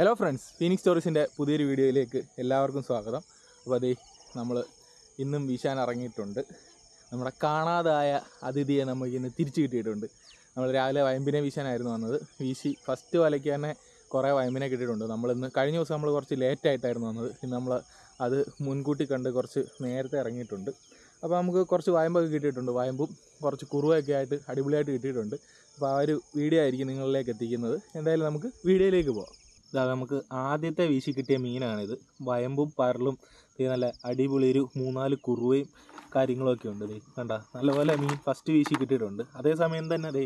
Hello friends Phoenix സ്റ്റോറീസിന്റെ പുതിയൊരു വീഡിയോയിലേക്ക് എല്ലാവർക്കും സ്വാഗതം. അപ്പോൾ അതേ നമ്മൾ ഇന്നും വീശാൻ ഇറങ്ങിയിട്ടുണ്ട്. നമ്മുടെ കാണാതായ അതിഥിയെ നമുക്ക് ഇന്ന് തിരിച്ചു കിട്ടിയിട്ടുണ്ട്. നമ്മൾ രാവിലെ വയമ്പിനെ വീശാനായിരുന്നു വന്നത്. വീശി ഫസ്റ്റ് വലയ്ക്ക് തന്നെ കുറേ വയമ്പിനെ കിട്ടിയിട്ടുണ്ട്. നമ്മളിന്ന് കഴിഞ്ഞ ദിവസം നമ്മൾ കുറച്ച് ലേറ്റായിട്ടായിരുന്നു വന്നത്. ഇന്ന് നമ്മൾ അത് മുൻകൂട്ടി കണ്ട് കുറച്ച് നേരത്തെ ഇറങ്ങിയിട്ടുണ്ട്. അപ്പോൾ നമുക്ക് കുറച്ച് വയമ്പൊക്കെ കിട്ടിയിട്ടുണ്ട്. വയമ്പും കുറച്ച് കുറുവൊക്കെ ആയിട്ട് അടിപൊളിയായിട്ട് കിട്ടിയിട്ടുണ്ട്. അപ്പോൾ ആ ഒരു വീഡിയോ ആയിരിക്കും നിങ്ങളിലേക്ക് എത്തിക്കുന്നത്. എന്തായാലും നമുക്ക് വീഡിയോയിലേക്ക് പോകാം ഇതാ നമുക്ക് ആദ്യത്തെ വീശി കിട്ടിയ മീനാണിത്. വയമ്പും പരലും നല്ല അടിപൊളി ഒരു മൂന്നാൽ കുറുവയും കാര്യങ്ങളൊക്കെ ഉണ്ട് ദേ. കണ്ട? നല്ലപോലെ മീൻ ഫസ്റ്റ് വീശി കിട്ടിയിട്ടുണ്ട്. അതേസമയം തന്നെ ദേ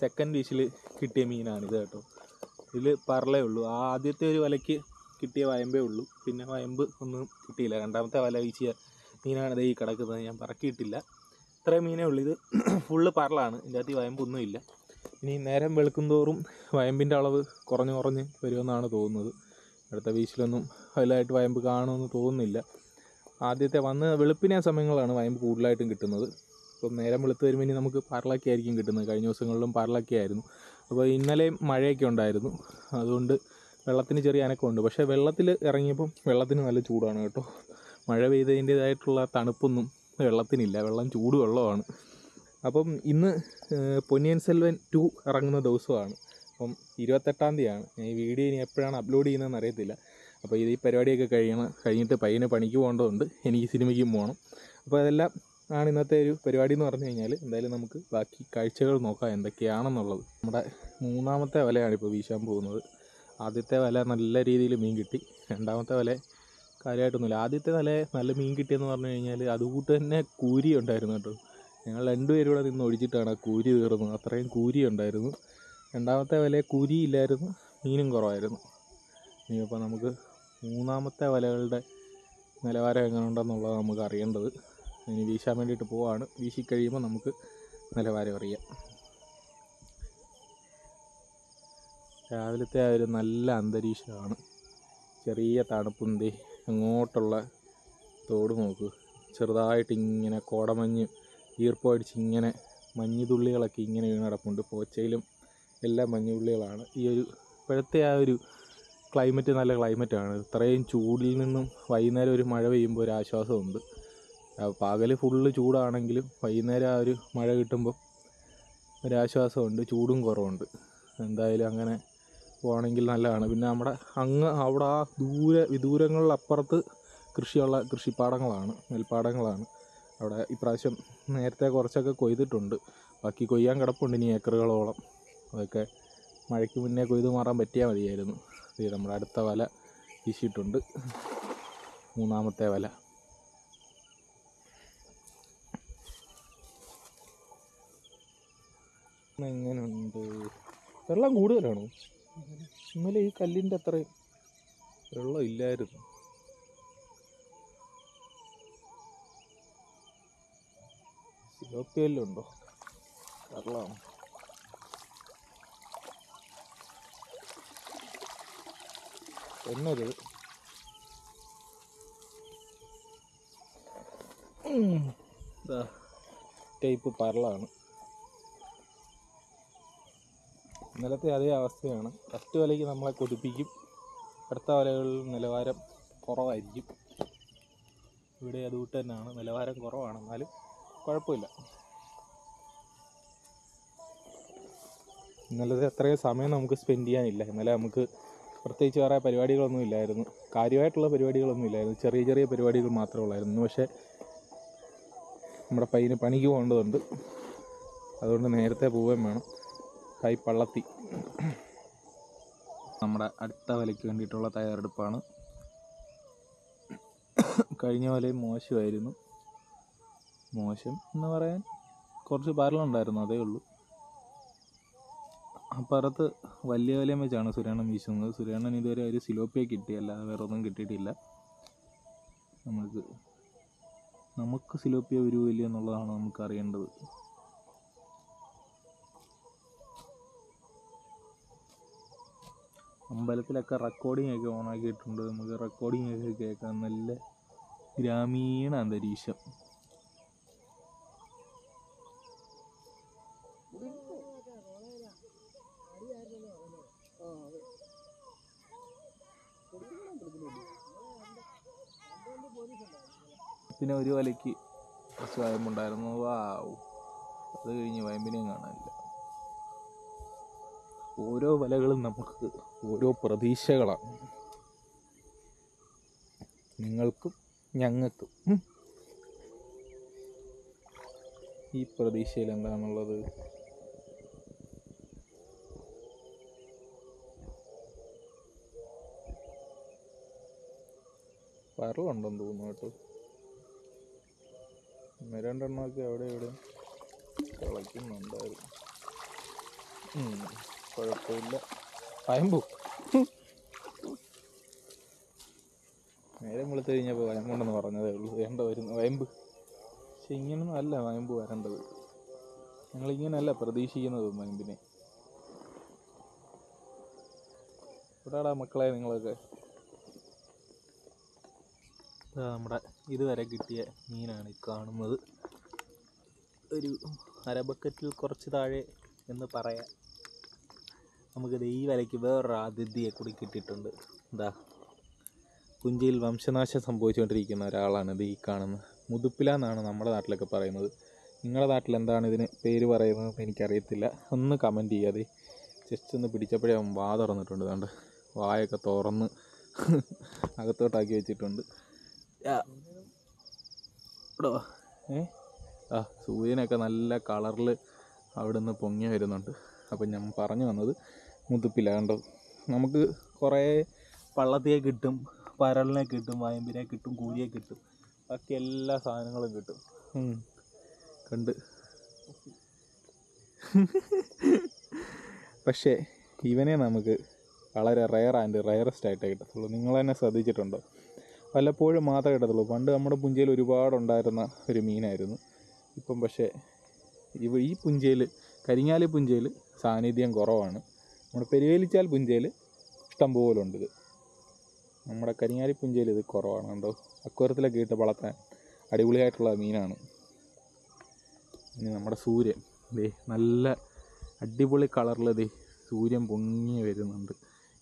സെക്കൻഡ് വീശിൽ കിട്ടിയ മീനാണിത് കേട്ടോ. ഇതിൽ പറലേ ഉള്ളൂ. ആദ്യത്തെ ഒരു വലയ്ക്ക് കിട്ടിയ വയമ്പേ ഉള്ളൂ. പിന്നെ വയമ്പ് ഒന്നും കിട്ടിയില്ല. രണ്ടാമത്തെ വല വീശിയ മീനാണ് ദേ ഈ കിടക്കുന്നത്. ഞാൻ പറക്കിയിട്ടില്ല. ഇത്രയും മീനേ ഉള്ളൂ. ഇത് ഫുള്ള് പറലാണ് ഇതിന്റെ വയമ്പൊന്നും ഇല്ല ഇനി നേരം വെളുക്കുന്തോറും വയമ്പിന്റെ അളവ് കുറഞ്ഞ് കുറഞ്ഞ് വരുമെന്നാണ് തോന്നുന്നത്. അടുത്ത വീശിലൊന്നും വലുതായിട്ട് വയമ്പ് കാണുമെന്ന് തോന്നുന്നില്ല. ആദ്യത്തെ വന്ന് വെളുപ്പിനെ സമയങ്ങളാണ് വയമ്പ് കൂടുതലായിട്ടും കിട്ടുന്നത്. ഇപ്പം നേരം വെളുത്ത് വരുമ്പോൾ ഇനി നമുക്ക് പാർലക്കി ആയിരിക്കും കിട്ടുന്നത്. കഴിഞ്ഞ ദിവസങ്ങളിലും പാർലക്കി ആയിരുന്നു. അപ്പോൾ ഇന്നലെയും മഴയൊക്കെ ഉണ്ടായിരുന്നു. അതുകൊണ്ട് വെള്ളത്തിന് ചെറിയ അനക്കമുണ്ട്. പക്ഷേ വെള്ളത്തിൽ ഇറങ്ങിയപ്പം വെള്ളത്തിന് നല്ല ചൂടാണ് കേട്ടോ. മഴ പെയ്തതിന്റേതായിട്ടുള്ള തണുപ്പൊന്നും വെള്ളത്തിനില്ല. വെള്ളം ചൂട് വെള്ളമാണ് അപ്പം ഇന്ന് പൊന്നിയൻ സെൽവൻ ടു ഇറങ്ങുന്ന ദിവസമാണ്. അപ്പം ഇരുപത്തെട്ടാം തീയതിയാണ്. ഞാൻ ഈ വീഡിയോ ഇനി എപ്പോഴാണ് അപ്ലോഡ് ചെയ്യുന്നതെന്ന് അറിയത്തില്ല. അപ്പോൾ ഇത് ഈ പരിപാടിയൊക്കെ കഴിയണം കഴിഞ്ഞിട്ട് പയ്യന് പണിക്ക് പോകേണ്ടതുണ്ട്. എനിക്ക് സിനിമയ്ക്കും പോകണം. അപ്പോൾ അതെല്ലാം ആണ് ഇന്നത്തെ ഒരു പരിപാടി എന്ന് പറഞ്ഞു കഴിഞ്ഞാൽ എന്തായാലും നമുക്ക് ബാക്കി കാഴ്ചകൾ നോക്കാം എന്തൊക്കെയാണെന്നുള്ളത്. നമ്മുടെ മൂന്നാമത്തെ വലയാണ് ഇപ്പോൾ വീശാൻ പോകുന്നത്. ആദ്യത്തെ വല നല്ല രീതിയിൽ മീൻ കിട്ടി. രണ്ടാമത്തെ വല കാര്യമായിട്ടൊന്നുമില്ല. ആദ്യത്തെ വല നല്ല മീൻ കിട്ടിയെന്ന് പറഞ്ഞു കഴിഞ്ഞാൽ അതുകൂട്ട് തന്നെ കൂരി ഉണ്ടായിരുന്നു കേട്ടോ. ഞങ്ങൾ രണ്ടുപേരും കൂടെ നിന്ന് ഒഴിച്ചിട്ടാണ് ആ കൂരി തീർന്നത് അത്രയും കൂരി ഉണ്ടായിരുന്നു. രണ്ടാമത്തെ വല കൂരി ഇല്ലായിരുന്നു. മീനും കുറവായിരുന്നു. ഇനിയിപ്പോൾ നമുക്ക് മൂന്നാമത്തെ വലകളുടെ നിലവാരം എങ്ങനെ ഉണ്ടെന്നുള്ളത് നമുക്ക് അറിയേണ്ടത്. ഇനി വീശാൻ വേണ്ടിയിട്ട് പോവാണ്. വീശി കഴിയുമ്പോൾ നമുക്ക് നിലവാരം അറിയാം. രാവിലത്തെ ആ ഒരു നല്ല അന്തരീക്ഷമാണ്. ചെറിയ തണുപ്പുണ്ട് അങ്ങോട്ടുള്ള തോട് നോക്ക്. ചെറുതായിട്ട് ഇങ്ങനെ കോടമഞ്ഞ് ഈർപ്പടിച്ച് ഇങ്ങനെ മഞ്ഞുതുള്ളികളൊക്കെ ഇങ്ങനെ വീണ് കിടപ്പുണ്ട്. പോച്ചയിലും എല്ലാം മഞ്ഞുതുള്ളികളാണ് ഈ ഒരു ഇപ്പോഴത്തെ ആ ഒരു ക്ലൈമറ്റ് നല്ല ക്ലൈമറ്റാണ്. ഇത്രയും ചൂടിൽ നിന്നും വൈകുന്നേരം ഒരു മഴ പെയ്യുമ്പോൾ ഒരു ആശ്വാസമുണ്ട്. പകൽ ഫുള്ള് ചൂടാണെങ്കിലും വൈകുന്നേരം ആ ഒരു മഴ കിട്ടുമ്പോൾ ഒരാശ്വാസമുണ്ട് ചൂടും കുറവുണ്ട്. എന്തായാലും അങ്ങനെ പോകണമെങ്കിൽ നല്ലതാണ്. പിന്നെ നമ്മുടെ അങ്ങ് അവിടെ ആ ദൂരെ വിദൂരങ്ങളിലപ്പുറത്ത് കൃഷിയുള്ള കൃഷിപ്പാടങ്ങളാണ് നെൽപ്പാടങ്ങളാണ്. അവിടെ ഇപ്രാവശ്യം നേരത്തെ കുറച്ചൊക്കെ കൊയ്തിട്ടുണ്ട്. ബാക്കി കൊയ്യാൻ കിടപ്പുണ്ട് ഇനി ഏക്കറുകളോളം. അതൊക്കെ മഴയ്ക്ക് മുന്നേ കൊയ്ത് മാറാൻ പറ്റിയാൽ മതിയായിരുന്നു. നമ്മുടെ അടുത്ത വല വീശിയിട്ടുണ്ട്. മൂന്നാമത്തെ വല. എങ്ങനെയുണ്ട് വെള്ളം കൂടുതലാണോ? ഇന്നലെ ഈ കല്ലിന്റെ അത്രയും വെള്ളം ഇല്ലായിരുന്നു. സിലോപ്പിയെല്ലാം ഉണ്ടോ വെള്ളമാണ് എന്നൊരു ടൈപ്പ് പരളാണ്. ഇന്നലത്തെ അതേ അവസ്ഥയാണ്. ഫസ്റ്റ് വലയ്ക്ക് നമ്മളെ കൊതിപ്പിക്കും. അടുത്ത വലകളിൽ നിലവാരം കുറവായിരിക്കും. ഇവിടെ അതുകൊണ്ട് തന്നെയാണ് നിലവാരം കുറവാണ് എന്നാലും കുഴപ്പമില്ല. ഇന്നലത്തെ അത്രയും സമയം നമുക്ക് സ്പെൻഡ് ചെയ്യാനില്ല. ഇന്നലെ നമുക്ക് പ്രത്യേകിച്ച് വേറെ പരിപാടികളൊന്നും ഇല്ലായിരുന്നു. കാര്യമായിട്ടുള്ള പരിപാടികളൊന്നും ഇല്ലായിരുന്നു. ചെറിയ ചെറിയ പരിപാടികൾ മാത്രമേ ഉള്ളായിരുന്നു. പക്ഷേ നമ്മുടെ പയ്യന് പണിക്ക് പോകേണ്ടതുണ്ട്. അതുകൊണ്ട് നേരത്തെ പോവുകയും വേണം. കൈ പള്ളത്തി. നമ്മുടെ അടുത്ത വലയ്ക്ക് വേണ്ടിയിട്ടുള്ള തയ്യാറെടുപ്പാണ്. കഴിഞ്ഞ വലയും മോശമായിരുന്നു. മോശം എന്ന് പറയാൻ കുറച്ച് പാരലുണ്ടായിരുന്നു അതേ ഉള്ളൂ. അപ്പുറത്ത് വലിയ വലിയ വെച്ചാണ് സുരേണൻ വീശുന്നത്. സുരേണൻ ഇതുവരെ ഒരു സിലോപ്പിയെ കിട്ടി വേറെ ഒന്നും കിട്ടിയിട്ടില്ല. നമുക്ക് നമുക്ക് സിലോപ്പിയ വരുവില്ല എന്നുള്ളതാണ് നമുക്ക് അറിയേണ്ടത്. അമ്പലത്തിലൊക്കെ റെക്കോർഡിംഗ് ഒക്കെ ഓണാക്കിയിട്ടുണ്ട് നമുക്ക് റെക്കോർഡിംഗ് ഒക്കെ കേൾക്കാം നല്ല ഗ്രാമീണ അന്തരീക്ഷം. പിന്നെ ഒരു വലയ്ക്ക് കുറച്ച് വയമ്പുണ്ടായിരുന്നു. അത് കഴിഞ്ഞ് വയമ്പിനെയും കാണാനില്ല. ഓരോ വലകളും നമുക്ക് ഓരോ പ്രതീക്ഷകളാണ്. നിങ്ങൾക്കും ഞങ്ങൾക്കും. ഈ പ്രതീക്ഷയിൽ എന്താണുള്ളത്? വരളുണ്ടെന്ന് തോന്നുന്നു കേട്ടോ. ഒന്ന് രണ്ടെണ്ണമൊക്കെ അവിടെ ഇവിടെ കളിക്കുന്നുണ്ടായിരുന്നു കുഴപ്പമില്ല. വയമ്പു നേരം വെളുത്ത് കഴിഞ്ഞപ്പോൾ വയമ്പുണ്ടെന്ന് പറഞ്ഞതേ ഉള്ളൂ. വേണ്ട വരുന്നു. വയമ്പ് പക്ഷെ ഇങ്ങനൊന്നും അല്ല വയമ്പ് വരേണ്ടത്. ഞങ്ങളിങ്ങനെയല്ല പ്രതീക്ഷിക്കുന്നത് വയമ്പിനെ എവിടെയാടാ മക്കളെ നിങ്ങളൊക്കെ? നമ്മുടെ ഇതുവരെ കിട്ടിയ മീനാണ് ഈ കാണുന്നത്. ഒരു അര ബക്കറ്റിൽ കുറച്ച് താഴെ എന്ന് പറയാം. നമുക്കിത് ഈ വലയ്ക്ക് വേറൊരു അതിഥിയെ കൂടി കിട്ടിയിട്ടുണ്ട്. എന്താ പുഞ്ചയിൽ വംശനാശം സംഭവിച്ചുകൊണ്ടിരിക്കുന്ന ഒരാളാണ് ഇത് ഈ കാണുന്നത്. മുതുപ്പില എന്നാണ് നമ്മുടെ നാട്ടിലൊക്കെ പറയുന്നത്. നിങ്ങളുടെ നാട്ടിൽ എന്താണ് ഇതിന് പേര് പറയുന്നതെന്ന് എനിക്കറിയത്തില്ല. ഒന്ന് കമന്റ് ചെയ്യാതെ. ജസ്റ്റ് ഒന്ന് പിടിച്ചപ്പോഴേ അവൻ വാ തുറന്നിട്ടുണ്ട്. കണ്ട്? വായൊക്കെ തുറന്ന് അകത്തോട്ടാക്കി വെച്ചിട്ടുണ്ട്. ഇവിടെ വാ. ഏ? ആ സൂര്യനൊക്കെ നല്ല കളറിൽ അവിടെ നിന്ന് പൊങ്ങി വരുന്നുണ്ട്. അപ്പം ഞാൻ പറഞ്ഞു വന്നത് മുതുപ്പില കണ്ടോ നമുക്ക് കുറേ പള്ളത്തിയെ കിട്ടും പരലിനെ കിട്ടും വയമ്പിനെ കിട്ടും കൂലിയെ കിട്ടും. ബാക്കി എല്ലാ സാധനങ്ങളും കിട്ടും. കണ്ട്. പക്ഷേ ഇവനെ നമുക്ക് വളരെ റെയർ ആൻഡ് റെയറസ്റ്റ് ആയിട്ടേ കിട്ടത്തുള്ളൂ. നിങ്ങൾ തന്നെ ശ്രദ്ധിച്ചിട്ടുണ്ടോ? വല്ലപ്പോഴും മാത്രമേ കിട്ടത്തുള്ളൂ പണ്ട് നമ്മുടെ പുഞ്ചയിൽ ഒരുപാടുണ്ടായിരുന്ന ഒരു മീനായിരുന്നു. ഇപ്പം പക്ഷേ ഇവ ഈ പുഞ്ചയിൽ കരിങ്ങാലി പുഞ്ചയിൽ സാന്നിധ്യം കുറവാണ്. നമ്മുടെ പെരുവേലിച്ചാൽ പുഞ്ചയിൽ ഇഷ്ടം പോലെ ഉണ്ട് ഇത് നമ്മുടെ കരിങ്ങാലി പുഞ്ചയിൽ ഇത് കുറവാണ്. കണ്ടോ അക്വരത്തിലൊക്കെ ഇട്ട് വളർത്താൻ അടിപൊളിയായിട്ടുള്ള മീനാണ്. ഇനി നമ്മുടെ സൂര്യൻ. ദേ നല്ല അടിപൊളി കളറിൽ ദേ സൂര്യൻ പൊങ്ങി വരുന്നുണ്ട്.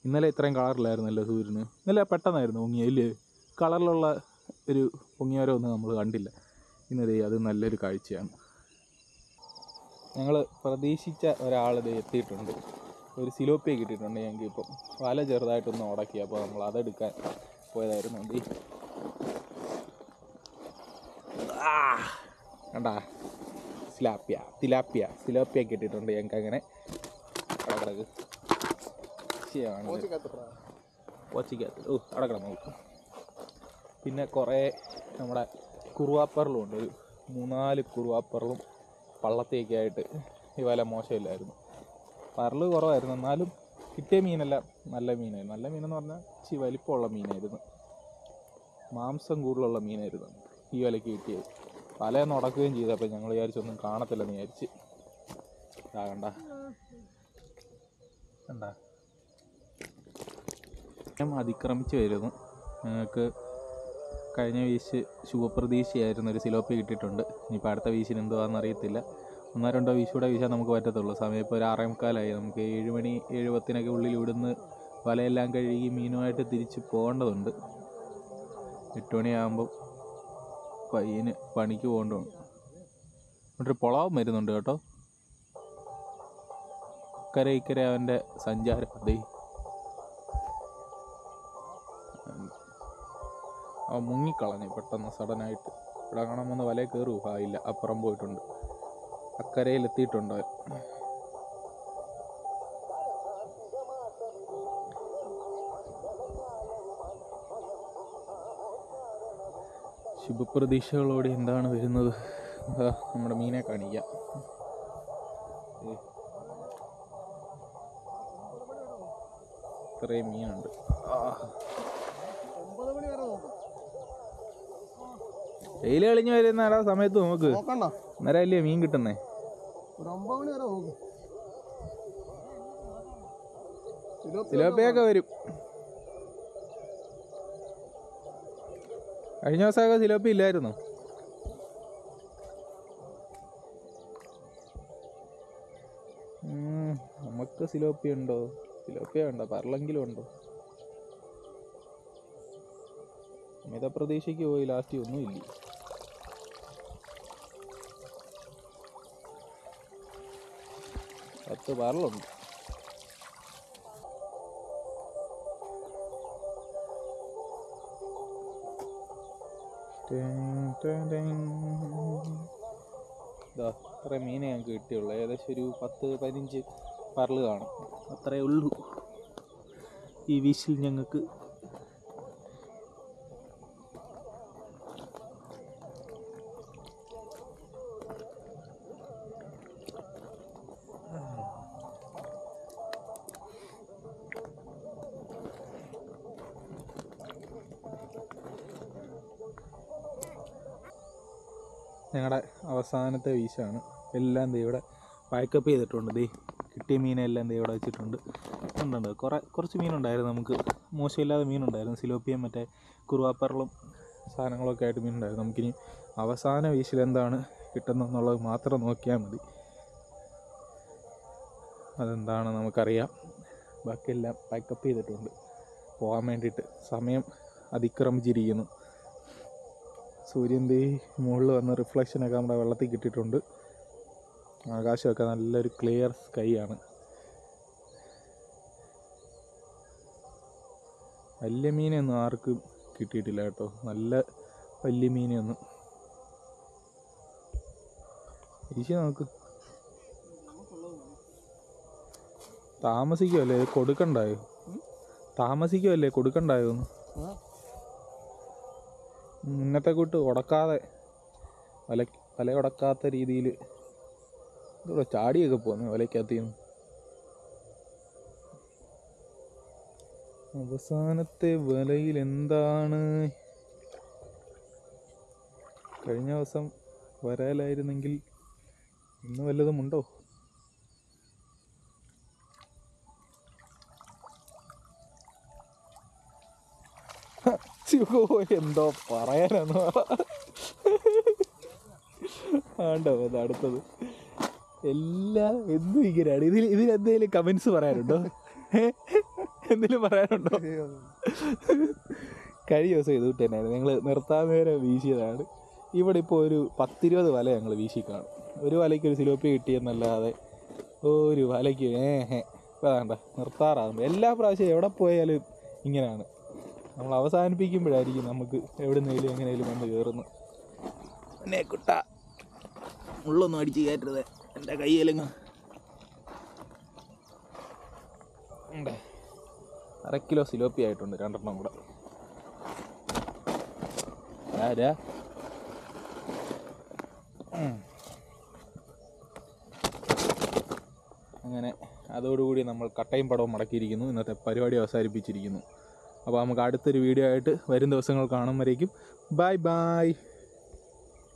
ഇന്നലെ ഇത്രയും കളറിലായിരുന്നല്ലോ സൂര്യന്. ഇന്നലെ പെട്ടെന്നായിരുന്നു പൊങ്ങിയല്ലേ കളറിലുള്ള ഒരു പൊങ്ങിയവരൊന്നും നമ്മൾ കണ്ടില്ല. ഇന്നതേ അത് നല്ലൊരു കാഴ്ചയാണ്. ഞങ്ങൾ പ്രതീക്ഷിച്ച ഒരാൾ ഇത് എത്തിയിട്ടുണ്ട്. ഒരു സിലോപ്പിയ കിട്ടിയിട്ടുണ്ട് ഞങ്ങൾക്ക് ഇപ്പം. വല ചെറുതായിട്ടൊന്ന് ഉടക്കി അപ്പോൾ നമ്മൾ അതെടുക്കാൻ പോയതായിരുന്നു. ഈ കണ്ടാ? സിലാപ്പിയ തിലാപ്പിയ സിലോപ്പിയ കിട്ടിയിട്ടുണ്ട് ഞങ്ങൾക്ക് അങ്ങനെ. അടക്കണത് ശരിയാണ് പോച്ചിക്കകത്ത് ഓ അടക്കണം നോക്ക് പിന്നെ കുറേ നമ്മുടെ കുറുവാപ്പറലും ഉണ്ട് ഒരു മൂന്നാൽ കുറുവാപ്പറലും പള്ളത്തേക്ക് ആയിട്ട് ഈ വല മോശമില്ലായിരുന്നു. പറൽ കുറവായിരുന്നു. എന്നാലും കിട്ടിയ മീനെല്ലാം നല്ല മീനായിരുന്നു. നല്ല മീനെന്ന് പറഞ്ഞാൽ ഇച്ചിരി വലിപ്പമുള്ള മീനായിരുന്നു. മാംസം കൂടുതലുള്ള മീനായിരുന്നു ഈ വലയ്ക്ക് കിട്ടിയത്. വലയൊന്ന് ഉടക്കുകയും അപ്പം ഞങ്ങൾ വിചാരിച്ചൊന്നും കാണത്തില്ലെന്ന് വിചാരിച്ച്. ഇതാ കണ്ട. കണ്ട. അതിക്രമിച്ച് വരുന്നു. ഞങ്ങൾക്ക് കഴിഞ്ഞ വീശ് ശുഭപ്രതീക്ഷയായിരുന്നു ഒരു സിലോപ്പി കിട്ടിയിട്ടുണ്ട്. ഇനിയിപ്പോൾ അടുത്ത വീശിന് എന്തുവാണെന്ന് അറിയത്തില്ല. ഒന്നോ രണ്ടോ വീശൂടെ വീശാൻ നമുക്ക് പറ്റത്തുള്ളൂ. സമയം ഇപ്പോൾ ഒരു ആറേ മുക്കാലായി. നമുക്ക് ഏഴ് മണി ഏഴ് പത്തിനൊക്കെ ഉള്ളിൽ ഇവിടുന്ന് വലയെല്ലാം കഴുകി മീനുമായിട്ട് തിരിച്ച് പോകേണ്ടതുണ്ട്. എട്ട് മണിയാകുമ്പോൾ പയ്യന് പണിക്ക് പോകേണ്ടതുണ്ട്. എന്നിട്ടൊരു പൊളാവും വരുന്നുണ്ട് കേട്ടോ. ഇക്കര ഇക്കര അവന്റെ സഞ്ചാരം. അതേ മുങ്ങിക്കളഞ്ഞു പെട്ടെന്ന് സഡനായിട്ട്. ഇവിടെ കാണാൻ വന്ന് വലയിൽ കയറൂ ഇല്ല അപ്പുറം പോയിട്ടുണ്ട്. അക്കരയിൽ എത്തിയിട്ടുണ്ട് അവൻ. ശുഭപ്രതീക്ഷകളോടെ എന്താണ് വരുന്നത്? നമ്മുടെ മീനെ കാണിക്കാം. ഇത്രയും മീനുണ്ട്. ആ ഒമ്പത് മണി വരെ നോക്കും വെയിൽ കളിഞ്ഞ് വരുന്ന ആ സമയത്ത് നോക്ക്. അന്നേരം അല്ലേ മീൻ കിട്ടുന്നേ. സിലോപ്പിയൊക്കെ വരും. കഴിഞ്ഞ ദിവസമൊക്കെ സിലോപ്പി ഇല്ലായിരുന്നു. നമുക്ക് സിലോപ്പി ഉണ്ടോ? സിലോപ്പിയ ഉണ്ടോ പറലെങ്കിലും ഉണ്ടോ? മിതപ്രതീക്ഷയ്ക്ക് പോയി ലാസ്റ്റ് ഒന്നുമില്ല പത്ത് പാറലുണ്ട്. ഇതാ ഇത്ര മീനെ ഞങ്ങൾക്ക് കിട്ടിയുള്ളൂ. ഏകദേശം ഒരു പത്ത് പതിനഞ്ച് പറൽ കാണും. അത്രേ ഉള്ളൂ. ഈ വീശിൽ ഞങ്ങൾക്ക് ഞങ്ങളുടെ അവസാനത്തെ വീശാണ്. എല്ലാം ദേ ഇവിടെ പാക്കപ്പ് ചെയ്തിട്ടുണ്ട്. ദേ കിട്ടിയ മീനെല്ലാം ദേ ഇവിടെ വെച്ചിട്ടുണ്ട്. ഉണ്ടുണ്ട്. കുറേ കുറച്ച് മീനുണ്ടായിരുന്നു നമുക്ക്. മോശമില്ലാതെ മീനുണ്ടായിരുന്നു. സിലോപ്പിയും മറ്റേ കുറുവാപ്പറളും സാധനങ്ങളൊക്കെ ആയിട്ട് മീനുണ്ടായിരുന്നു. നമുക്കിനി അവസാന വീശിൽ എന്താണ് കിട്ടുന്നതെന്നുള്ളത് മാത്രം നോക്കിയാൽ മതി. അതെന്താണ് നമുക്കറിയാം. ബാക്കിയെല്ലാം പാക്കപ്പ് ചെയ്തിട്ടുണ്ട്. പോകാൻ വേണ്ടിയിട്ട് സമയം അതിക്രമിച്ചിരിക്കുന്നു. സൂര്യന്റെ മുകളിൽ വന്ന റിഫ്ലക്ഷനൊക്കെ നമ്മുടെ വെള്ളത്തിൽ കിട്ടിയിട്ടുണ്ട്. ആകാശമൊക്കെ നല്ലൊരു ക്ലിയർ സ്കൈ ആണ്. വലിയ മീനൊന്നും ആർക്കും കിട്ടിയിട്ടില്ല കേട്ടോ. നല്ല വലിയ മീനൊന്നും വീശി നമുക്ക് താമസിക്കുമല്ലേ കൊടുക്കണ്ടായോ? താമസിക്കുമല്ലേ കൊടുക്കണ്ടായോ? ഒന്ന് മുന്നത്തെ കൂട്ട് ഉടക്കാതെ വല വല ഉടക്കാത്ത രീതിയിൽ ഇതോടെ ചാടിയൊക്കെ പോകുന്നു വലയ്ക്കകത്ത് നിന്ന് അവസാനത്തെ വലയിൽ എന്താണ്? കഴിഞ്ഞ ദിവസം വരാലായിരുന്നെങ്കിൽ ഇന്ന് വല്ലതും എന്തോ പറയാനാന്ന് പറ. ആണ്ടോ അത് അടുത്തത്. എല്ലാ എന്തും ഇങ്ങനെയാണ് ഇതിൽ ഇതിൽ എന്തെങ്കിലും കമൻസ് പറയാനുണ്ടോ? എന്തെങ്കിലും പറയാനുണ്ടോ? കഴിഞ്ഞ ദിവസം ഇത് തന്നെയായിരുന്നു ഞങ്ങൾ നിർത്താൻ നേരം വീശിയതാണ്. ഇവിടെ ഇപ്പോൾ ഒരു പത്തിരുപത് വല ഞങ്ങൾ വീശി കാണും ഒരു വലയ്ക്ക് ഒരു സിലോപ്പി കിട്ടിയെന്നല്ലാതെ ഒരു വലയ്ക്ക് ഏഹ് ഇപ്പം വേണ്ട നിർത്താറാകുമ്പോൾ എല്ലാ പ്രാവശ്യം എവിടെ പോയാലും ഇങ്ങനെയാണ് നമ്മൾ അവസാനിപ്പിക്കുമ്പോഴായിരിക്കും നമുക്ക് എവിടെ നിന്നേലും എങ്ങനെയും വന്ന് കയറുന്നു എന്നെ കുട്ട. ഉള്ളൊന്നും അടിച്ച് കയറ്റരുത്. എന്റെ കയ്യിലെങ്ങ്. ഉണ്ടേ. അര കിലോ സിലോപ്പി ആയിട്ടുണ്ട് രണ്ടെണ്ണം കൂടെ. ആരാ. അങ്ങനെ അതോടുകൂടി നമ്മൾ കട്ടയും പടവും മടക്കിയിരിക്കുന്നു. ഇന്നത്തെ പരിപാടി അവസാനിപ്പിച്ചിരിക്കുന്നു. അപ്പോൾ നമുക്ക് അടുത്തൊരു വീഡിയോ ആയിട്ട് വരും ദിവസങ്ങൾ കാണുമ്പോഴേക്കും. Bye bye.